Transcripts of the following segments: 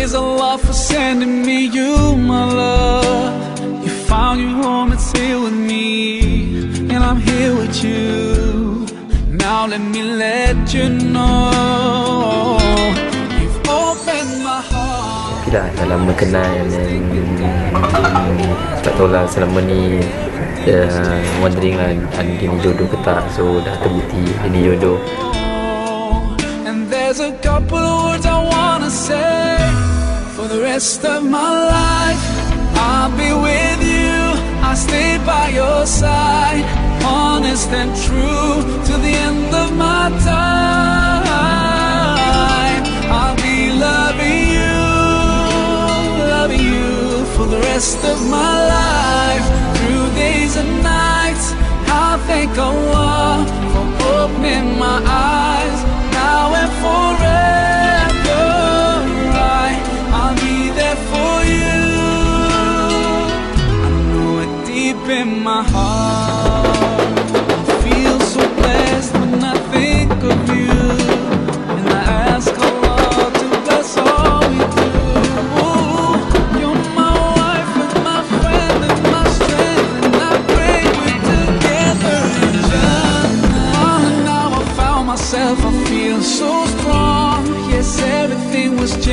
praise Allah for sending me you, my love. You found your home, it's here with me, and I'm here with you. Now let me let you know. dah dalam mengenal dan tak tahu lah selama ni uh, wondering lah Andi ni jodoh ke tak so dah terbukti ini jodoh and there's a couple words i wanna say rest of my life I'll be with you I'll stay by your side Honest and true To the end of my time I'll be loving you Loving you For the rest of my life Through days and nights I'll thank Allah For opening my eyes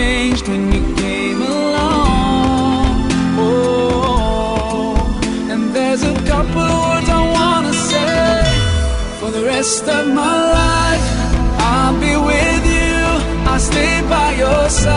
changed when you came along. Oh, and there's a couple words I wanna say. For the rest of my life, I'll be with you. I'll stay by your side.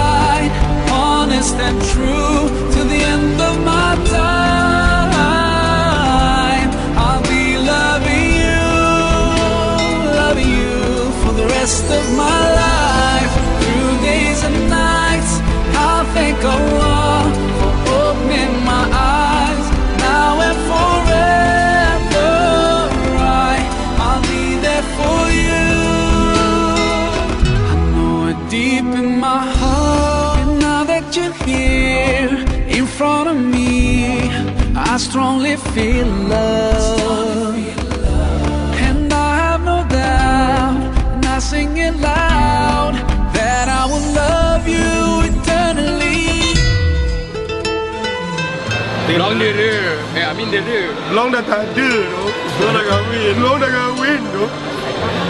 my heart and now that you're here in front of me I strongly feel love and I have no doubt and I sing it loud that I will love you eternally Long the rear, yeah, I mean the rear. Long that I do, no. Long that I win, long that I win, no.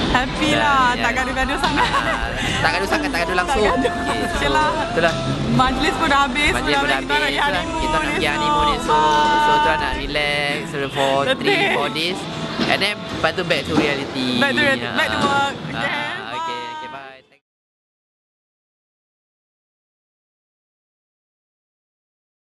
Happy dan, lah, ya. tak gaduh-gaduh sangat Tak gaduh sangat, tak gaduh langsung Okey, so, Majlis pun dah habis, Majlis pun dah habis. kita nak pergi honeymoon Kita nak pergi honeymoon ni, so So, tu nak relax so, for three, 4 days And then, back to back to reality Back to, back to work, ah. yeah. Uh, okay.